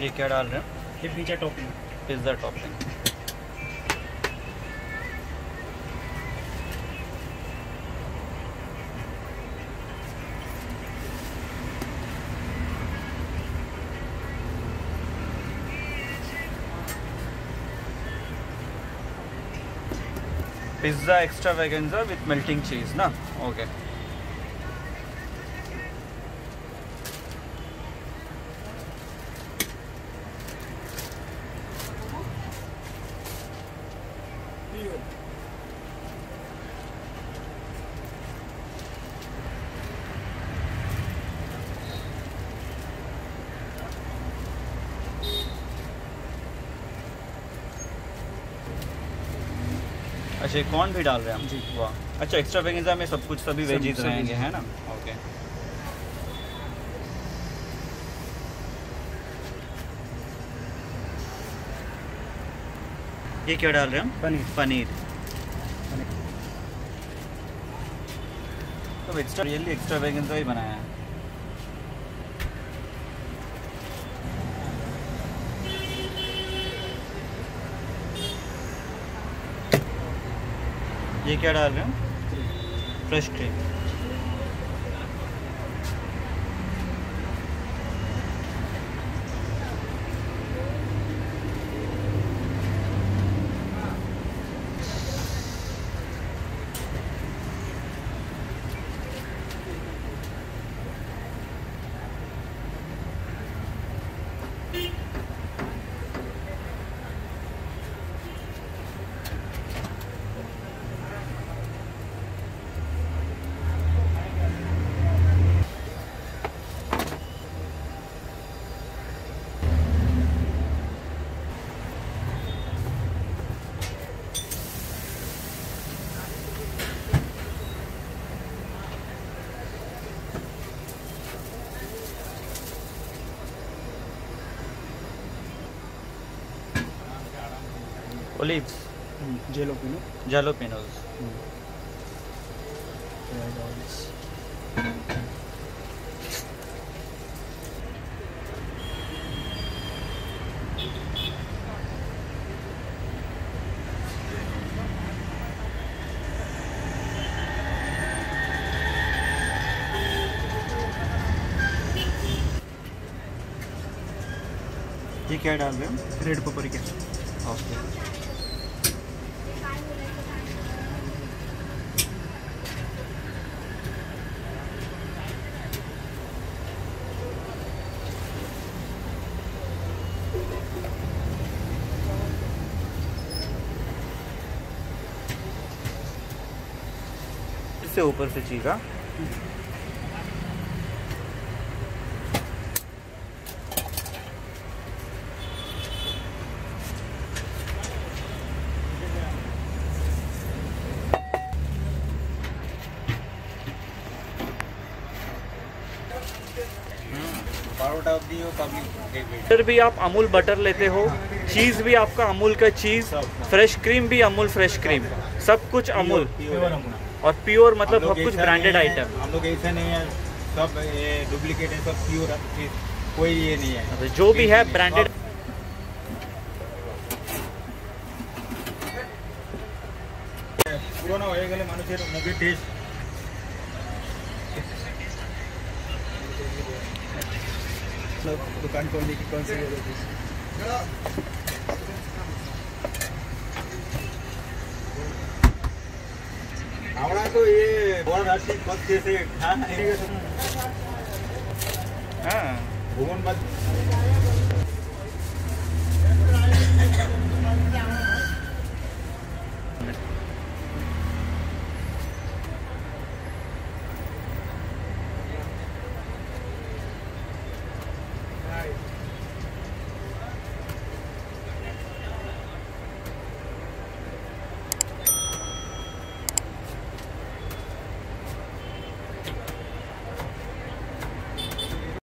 ये क्या डाल रहे हैं? ये pizza topping pizza topping pizza extravaganza with melting cheese ना ओके अच्छा कौन भी डाल रहे हैं हम? जी। वाह। अच्छा एक्स्ट्रा वेगेंजा में सब कुछ सभी वेजीज रहेंगे है ना? ओके ये क्या डाल रहे हैं पनीर। पनीर। तो एक्स्ट्रा रियली एक्स्ट्रा वेगेंजा ही बनाया है। ये क्या डाल रहे हैं? Fresh cream olives jalapeno jalapenos red oils ये क्या डाल रहे हैं? रेड पपरिका ओके से ऊपर से चीरा। बटर भी आप अमूल बटर लेते हो। चीज़ भी आपका अमूल का चीज़ फ्रेश क्रीम भी अमूल फ्रेश क्रीम सब कुछ अमूल। और प्योर मतलब सब कुछ ब्रांडेड आइटम हम लोग ऐसा नहीं है सब डुप्लीकेट है सब प्योर कोई ये नहीं है जो भी है ब्रांडेड পুরোনো হয়ে গেলে মানুষের মুখে টেস্ট मतलब दुकान खोलने की कौन सी है तो ये वाराणसी पद जैसे खाना है। हाँ। भुवन मत।